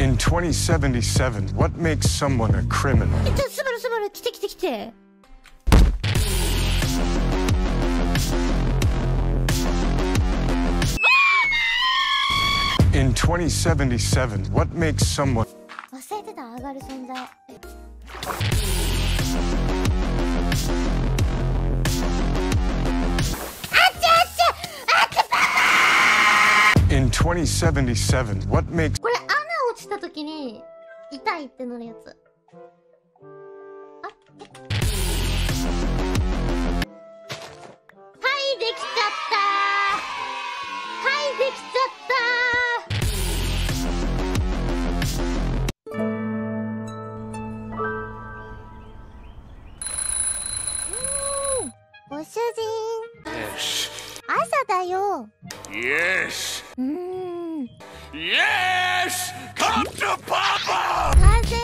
In 2077, what makes someone a criminal? えちょスバルスバル来て来て来て In 2077, what makes someone 忘れてた上がる存在 In 2077, what makes これ穴落ちた時に 痛いってなるやつ。あえはいできちゃったはいできちゃったご主人.朝だよ。Yes. うーん。Yes! を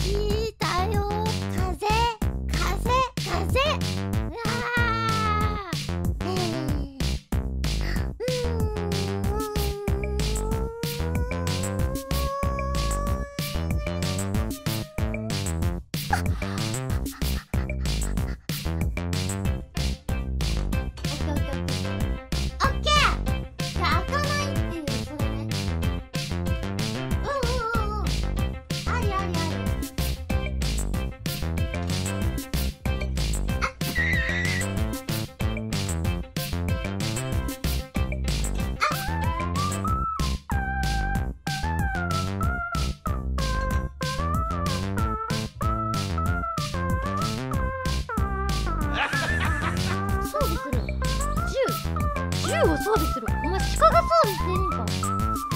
ひいたよ。風風お前鹿が装備してん。か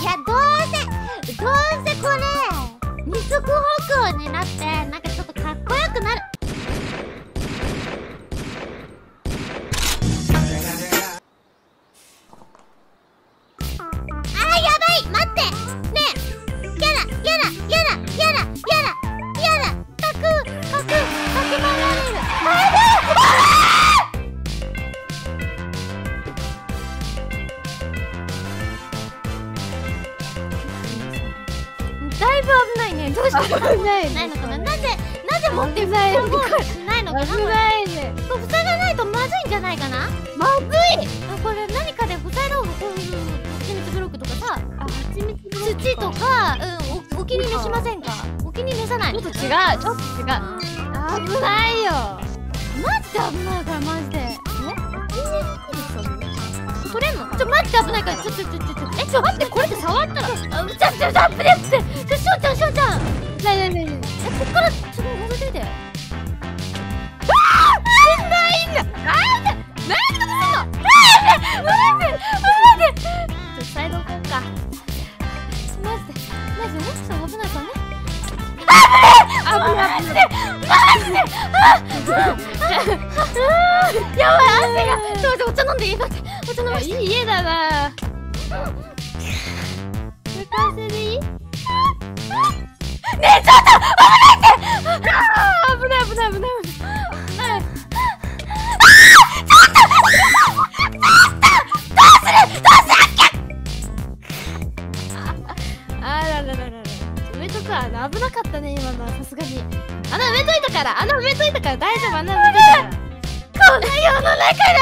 いやどうせどうせこれ二足歩行になってなんかちょっとかっこよくなる。ないないのかななぜなぜ持ってないないのかなないねそう塞がないとまずいんじゃないかなまずいあこれ何かで塞いだ方がこういう蜂蜜ブロックとかさあ蜂蜜ブロック土とかうんおお気に召しませんかお気に召さないちょっと違うちょっと違う危ないよマジで危ないからマジでえ取れんのちょマジで危ないからちょちょちょちょちょえちょ待ってこれって触ったらあちょちょちょアップでってしょうちゃんしょうちゃんなになになにえこっからちょっと覗いてみて。ああないんだなんでなんでことすんのなんでなんでなんでちょっとサイド行こうかマジでマジでねそう危ないからね危ない危ないマジでやばい汗がちょっと待ってお茶飲んでいい待ってお茶飲ましていい家だな浮かせでいいねえちょっと危ないってあ危ない。危ない危ない危ないあららららら埋めとくわあの危なかったね今のはさすがに穴埋めといたから穴埋めといたから大丈夫穴埋めといたからこんな世の中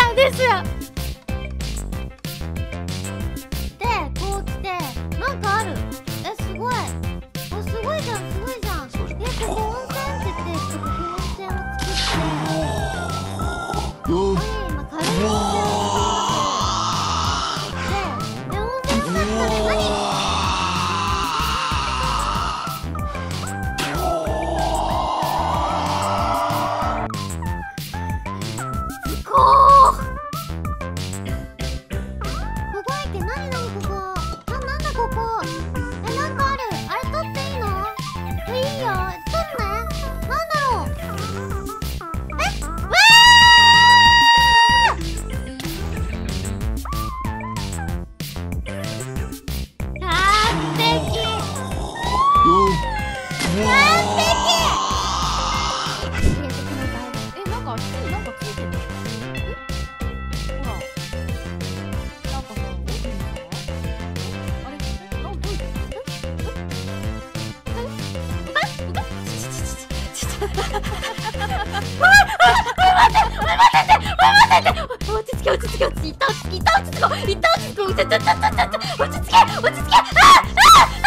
なんですよ落ち着け落ち着け落ち着け落ち着け一旦落ち着こう一旦落ち着こうちょちょちょちょちょ落ち着け落ち着けああ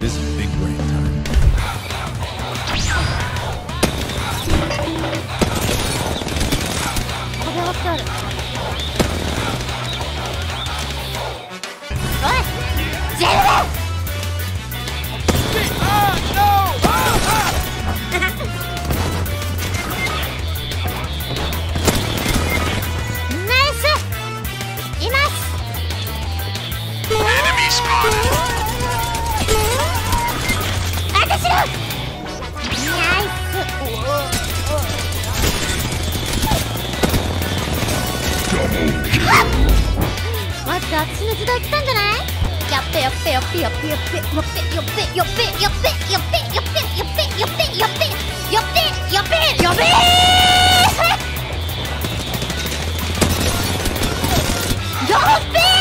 This って私の時代来たんじゃない？やっぺやっぺやっぺやっぺやっぺやっぺやっぺやっぺやっぺやっぺやっぺやっぺやっぺやっぺやっぺやっぺやっぺやっべやっべ